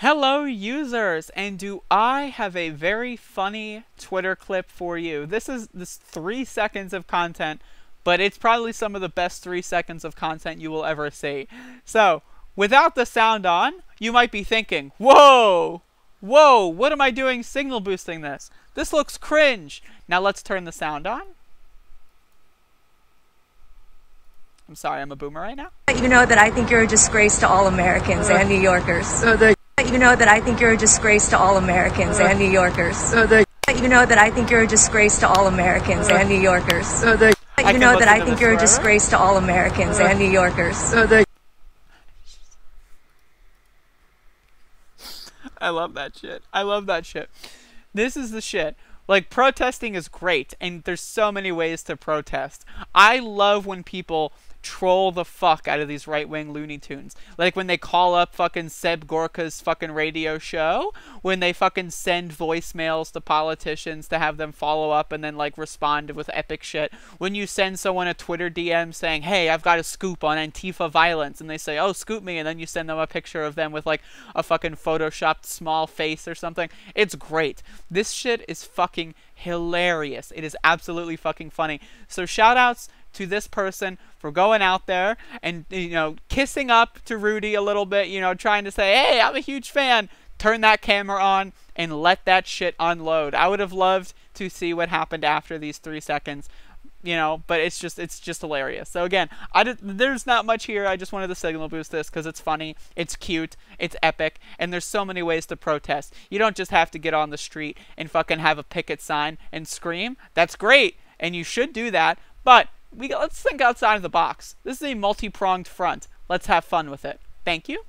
Hello, users, and do I have a very funny Twitter clip for you? This is this three seconds of content, but it's probably some of the best three seconds of content you will ever see. So, without the sound on, you might be thinking, "Whoa, whoa, what am I doing signal boosting this? This looks cringe." Now let's turn the sound on. I'm sorry, I'm a boomer right now. You know that I think you're a disgrace to all Americans and New Yorkers. Uh, You know that I think you're a disgrace to all Americans and New Yorkers. You know that I think you're a disgrace to all Americans and New Yorkers. I You know that I think you're a disgrace to all Americans and New Yorkers. I love that shit. I love that shit. This is the shit. Like protesting is great and there's so many ways to protest. I love when people troll the fuck out of these right-wing Looney Tunes. Like when they call up fucking Seb Gorka's fucking radio show, when they fucking send voicemails to politicians to have them follow up and then like respond with epic shit. When you send someone a Twitter DM saying, "Hey, I've got a scoop on Antifa violence," and they say, "Oh, scoop me," and then you send them a picture of them with like a fucking photoshopped small face or something. It's great. This shit is fucking hilarious. It is absolutely fucking funny. So shout outs to this person for going out there and you know kissing up to Rudy a little bit, you know, trying to say, "Hey, I'm a huge fan." Turn that camera on and let that shit unload. I would have loved to see what happened after these 3 seconds you know but it's just it's just hilarious so again i did, there's not much here i just wanted to signal boost this because it's funny it's cute it's epic and there's so many ways to protest you don't just have to get on the street and fucking have a picket sign and scream that's great and you should do that but we let's think outside of the box. This is a multi-pronged front. Let's have fun with it. Thank you